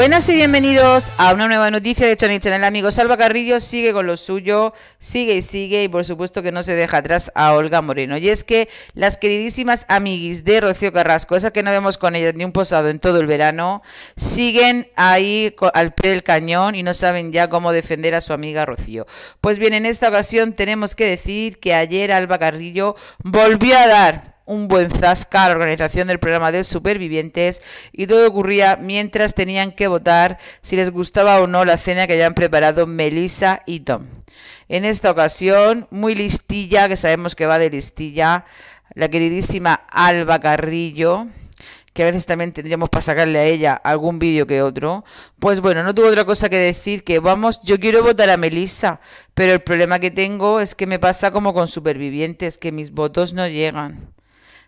Buenas y bienvenidos a una nueva noticia de Channel Channel. Amigo Salva Carrillo sigue con lo suyo, sigue y sigue, y por supuesto que no se deja atrás a Olga Moreno. Y es que las queridísimas amiguis de Rocío Carrasco, esas que no vemos con ellas ni un posado en todo el verano, siguen ahí al pie del cañón y no saben ya cómo defender a su amiga Rocío. Pues bien, en esta ocasión tenemos que decir que ayer Alba Carrillo volvió a dar un buen zasca a la organización del programa de supervivientes y todo ocurría mientras tenían que votar si les gustaba o no la cena que habían preparado Melissa y Tom. En esta ocasión, muy listilla, que sabemos que va de listilla, la queridísima Alba Carrillo, que a veces también tendríamos para sacarle a ella algún vídeo que otro, pues bueno, no tuvo otra cosa que decir que vamos, yo quiero votar a Melissa, pero el problema que tengo es que me pasa como con supervivientes, que mis votos no llegan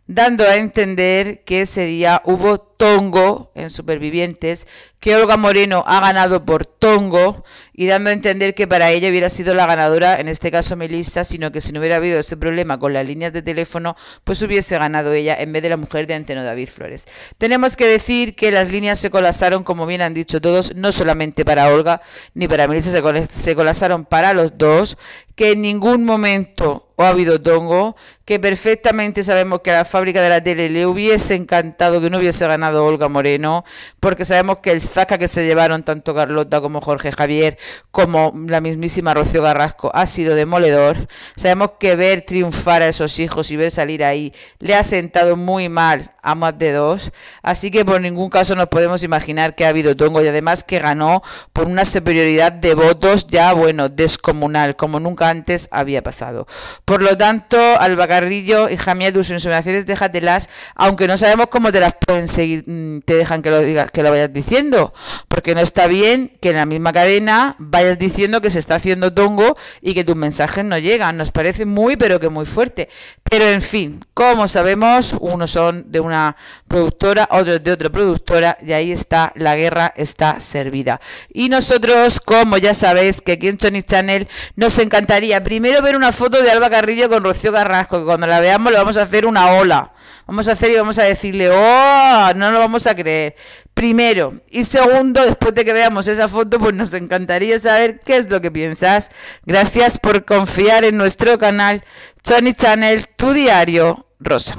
dando a entender que ese día hubo tongo en Supervivientes, que Olga Moreno ha ganado por tongo y dando a entender que para ella hubiera sido la ganadora, en este caso Melissa, sino que si no hubiera habido ese problema con las líneas de teléfono, pues hubiese ganado ella en vez de la mujer de Anteno David Flores. Tenemos que decir que las líneas se colapsaron, como bien han dicho todos, no solamente para Olga ni para Melissa, se colapsaron para los dos, que en ningún momento ha habido tongo, que perfectamente sabemos que a la fábrica de la tele le hubiese encantado que no hubiese ganado Olga Moreno, porque sabemos que el zaca que se llevaron tanto Carlota como Jorge Javier, como la mismísima Rocío Garrasco, ha sido demoledor. Sabemos que ver triunfar a esos hijos y ver salir ahí le ha sentado muy mal a más de dos, así que por ningún caso nos podemos imaginar que ha habido tongo y además que ganó por una superioridad de votos ya, bueno, descomunal, como nunca antes había pasado. Por lo tanto, Alba Carrillo, hija mía, tus insinuaciones déjatelas, aunque no sabemos cómo te las pueden seguir, mm, te dejan que lo digas, que lo vayas diciendo, porque no está bien que en la misma cadena vayas diciendo que se está haciendo tongo y que tus mensajes no llegan. Nos parece muy, pero que muy fuerte. Pero en fin, como sabemos, unos son de una productora, otros de otra productora, y ahí está, la guerra está servida. Y nosotros, como ya sabéis, que aquí en Sony Channel nos encantaría primero ver una foto de Alba Carrillo con Rocío Carrasco, que cuando la veamos le vamos a hacer una ola. Vamos a hacer y vamos a decirle, oh, no lo vamos a creer. Primero. Y segundo, después de que veamos esa foto, pues nos encantaría saber qué es lo que piensas. Gracias por confiar en nuestro canal Sony Channel, tu diario rosa.